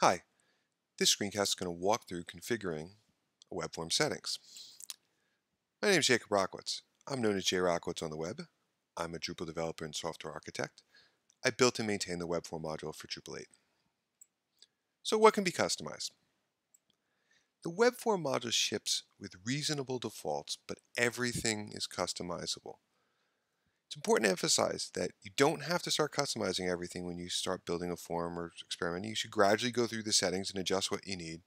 Hi, this screencast is going to walk through configuring web form settings. My name is Jacob Rockowitz. I'm known as Jay Rockowitz on the web. I'm a Drupal developer and software architect. I built and maintain the web form module for Drupal 8. So what can be customized? The web form module ships with reasonable defaults, but everything is customizable. It's important to emphasize that you don't have to start customizing everything when you start building a form or experimenting. You should gradually go through the settings and adjust what you need.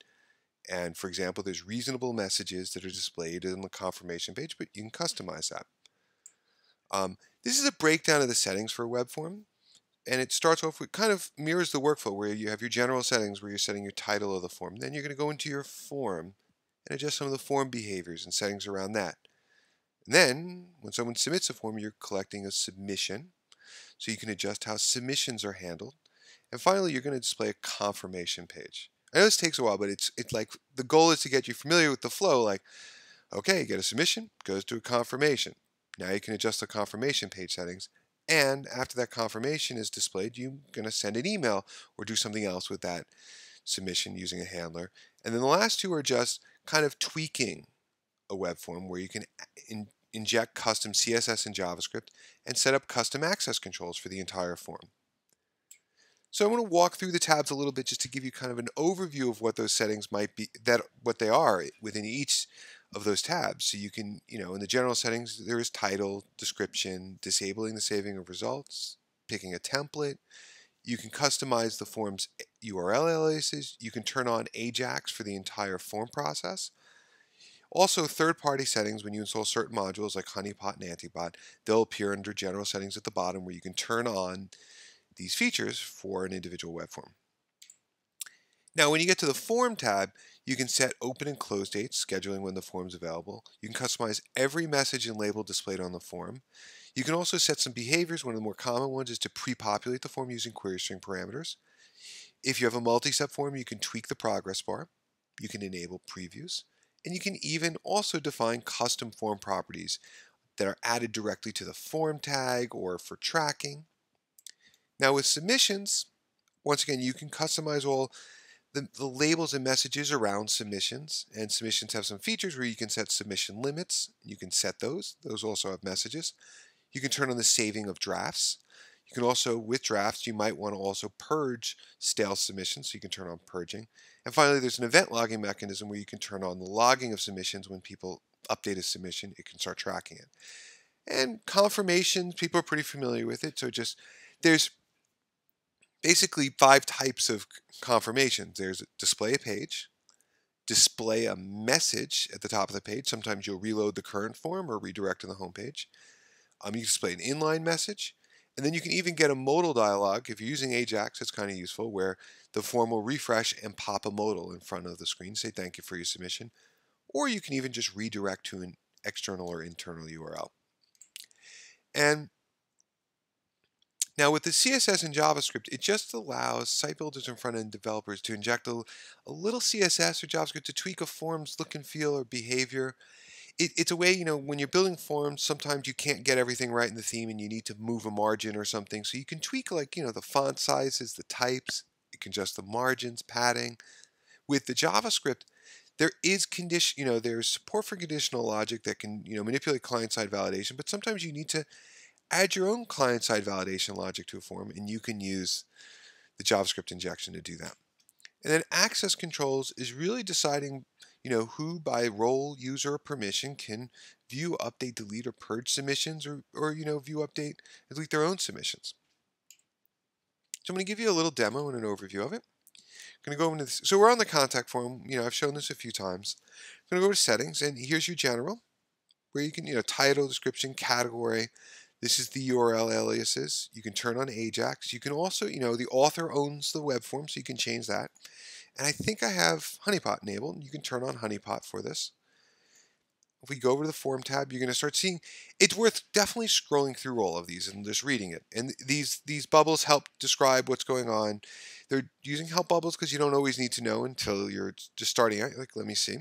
And for example, there's reasonable messages that are displayed in the confirmation page, but you can customize that. Um, this is a breakdown of the settings for a web form. And it starts off with kind of mirrors the workflow where you have your general settings where you're setting your title of the form. Then you're going to go into your form and adjust some of the form behaviors and settings around that. And then, when someone submits a form, you're collecting a submission. So you can adjust how submissions are handled. And finally, you're going to display a confirmation page. I know this takes a while, but it's it's like the goal is to get you familiar with the flow. Like, okay, you get a submission, goes to a confirmation. Now you can adjust the confirmation page settings. And after that confirmation is displayed, you're going to send an email or do something else with that submission using a handler. And then the last two are just kind of tweaking a web form where you can in, inject custom CSS and JavaScript and set up custom access controls for the entire form. So I'm going to walk through the tabs a little bit just to give you kind of an overview of what those settings might be, that what they are within each of those tabs. So you can, you know, in the general settings, there is title, description, disabling the saving of results, picking a template. You can customize the form's URL aliases. You can turn on Ajax for the entire form process. Also, third-party settings, when you install certain modules like Honeypot and Antibot, they'll appear under General Settings at the bottom where you can turn on these features for an individual web form. Now, when you get to the Form tab, you can set open and close dates, scheduling when the form is available. You can customize every message and label displayed on the form. You can also set some behaviors. One of the more common ones is to pre-populate the form using query string parameters. If you have a multi-step form, you can tweak the progress bar. You can enable previews. And you can even also define custom form properties that are added directly to the form tag or for tracking. Now with submissions, once again, you can customize all the, the, labels and messages around submissions. And submissions have some features where you can set submission limits. You can set those. Those also have messages. You can turn on the saving of drafts. You can also, with drafts, you might want to also purge stale submissions, so you can turn on purging. And finally, there's an event logging mechanism where you can turn on the logging of submissions when people update a submission, it can start tracking it. And confirmations, people are pretty familiar with it, so just there's basically five types of confirmations. There's display a page, display a message at the top of the page. Sometimes you'll reload the current form or redirect to the home page. Um, you can display an inline message. And then you can even get a modal dialog. If you're using Ajax, it's kind of useful, where the form will refresh and pop a modal in front of the screen, say thank you for your submission. Or you can even just redirect to an external or internal URL. And now with the CSS and JavaScript, it just allows site builders and front-end developers to inject a, a little CSS or JavaScript to tweak a form's look and feel or behavior it, it's a way, you know, when you're building forms, sometimes you can't get everything right in the theme and you need to move a margin or something. So you can tweak like, you know, the font sizes, the types, you can adjust the margins, padding. With the JavaScript, there is condition, you know, there's support for conditional logic that can, you know, manipulate client-side validation, but sometimes you need to add your own client-side validation logic to a form and you can use the JavaScript injection to do that. And then access controls is really deciding you know, who by role, user, permission can view, update, delete, or purge submissions, or, or you know, view, update, and delete their own submissions. So I'm going to give you a little demo and an overview of it. I'm going to go into this. So we're on the contact form. You know, I've shown this a few times. I'm going to go to settings, and here's your general, where you can, you know, title, description, category. This is the URL aliases. You can turn on Ajax. You can also, you know, the author owns the web form, so you can change that. And I think I have Honeypot enabled. You can turn on Honeypot for this. If we go over to the Form tab, you're going to start seeing, it's worth definitely scrolling through all of these and just reading it. And these, these bubbles help describe what's going on. They're using help bubbles because you don't always need to know until you're just starting out. Like, let me see.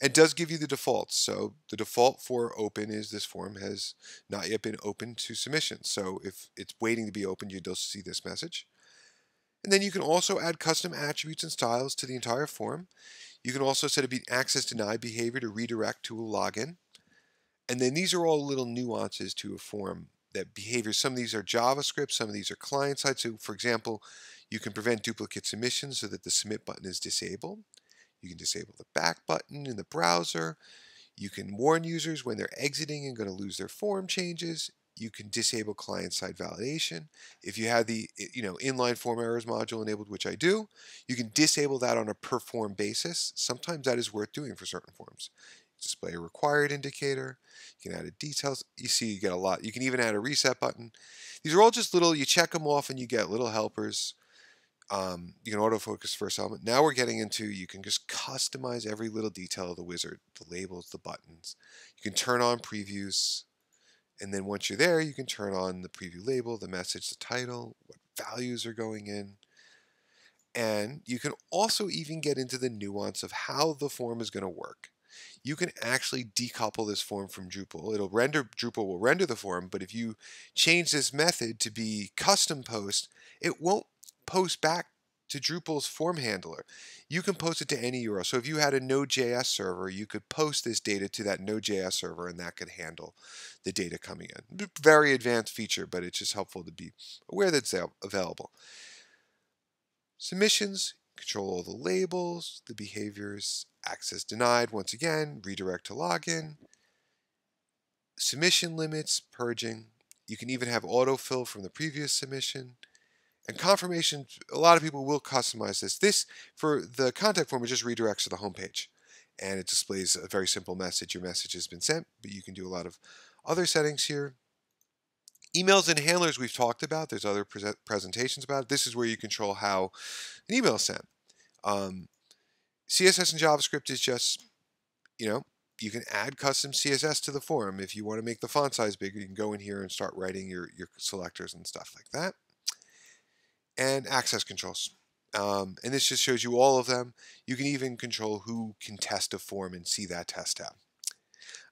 It does give you the defaults. So the default for open is this form has not yet been opened to submission. So if it's waiting to be opened, you'll see this message. And then you can also add custom attributes and styles to the entire form. You can also set a access denied behavior to redirect to a login. And then these are all little nuances to a form that behaviors. Some of these are JavaScript, some of these are client side. So for example, you can prevent duplicate submissions so that the submit button is disabled. You can disable the back button in the browser. You can warn users when they're exiting and going to lose their form changes. You can disable client-side validation. If you have the you know inline form errors module enabled, which I do, you can disable that on a per form basis. Sometimes that is worth doing for certain forms. Display a required indicator. You can add a details. You see you get a lot. You can even add a reset button. These are all just little, you check them off and you get little helpers. Um, you can autofocus first element. Now we're getting into you can just customize every little detail of the wizard, the labels, the buttons. You can turn on previews. And then once you're there, you can turn on the preview label, the message, the title, what values are going in. And you can also even get into the nuance of how the form is going to work. You can actually decouple this form from Drupal. It'll render, Drupal will render the form, but if you change this method to be custom post, it won't post back to Drupal's form handler. You can post it to any URL. So if you had a Node.js server, you could post this data to that Node.js server and that could handle the data coming in. Very advanced feature, but it's just helpful to be aware that it's available. Submissions, control all the labels, the behaviors, access denied, once again, redirect to login, submission limits, purging. You can even have autofill from the previous submission. And confirmation, a lot of people will customize this. This, for the contact form, it just redirects to the home page. And it displays a very simple message. Your message has been sent, but you can do a lot of other settings here. Emails and handlers we've talked about. There's other pre presentations about it. This is where you control how an email is sent. Um, CSS and JavaScript is just, you know, you can add custom CSS to the form. If you want to make the font size bigger, you can go in here and start writing your, your selectors and stuff like that and access controls. Um, and this just shows you all of them. You can even control who can test a form and see that test tab.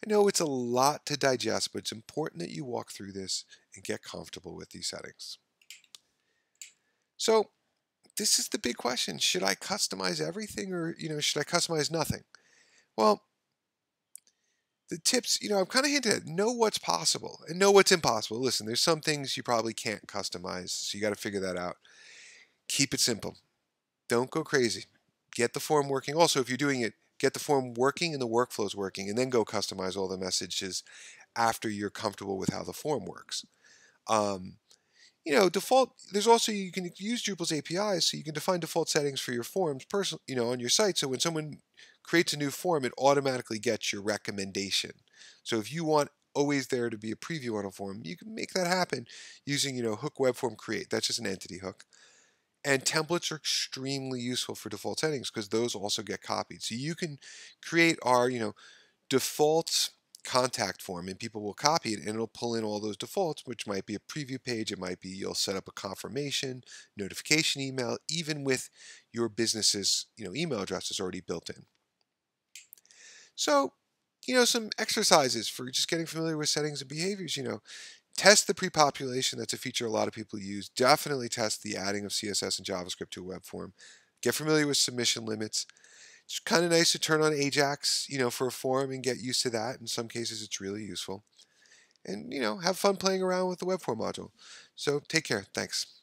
I know it's a lot to digest, but it's important that you walk through this and get comfortable with these settings. So this is the big question. Should I customize everything or, you know, should I customize nothing? Well, the tips, you know, I'm kind of hinted at know what's possible and know what's impossible. Listen, there's some things you probably can't customize, so you got to figure that out. Keep it simple. Don't go crazy. Get the form working. Also, if you're doing it, get the form working and the workflows working, and then go customize all the messages after you're comfortable with how the form works. Um, you know, default. There's also you can use Drupal's APIs, so you can define default settings for your forms, person, you know, on your site. So when someone creates a new form, it automatically gets your recommendation. So if you want always there to be a preview on a form, you can make that happen using, you know, hook web form create. That's just an entity hook. And templates are extremely useful for default settings because those also get copied. So you can create our, you know, default contact form and people will copy it and it'll pull in all those defaults, which might be a preview page. It might be you'll set up a confirmation, notification email, even with your business's, you know, email address is already built in. So, you know, some exercises for just getting familiar with settings and behaviors, you know, test the pre-population. That's a feature a lot of people use. Definitely test the adding of CSS and JavaScript to a web form. Get familiar with submission limits. It's kind of nice to turn on Ajax, you know, for a form and get used to that. In some cases, it's really useful. And, you know, have fun playing around with the web form module. So take care. Thanks.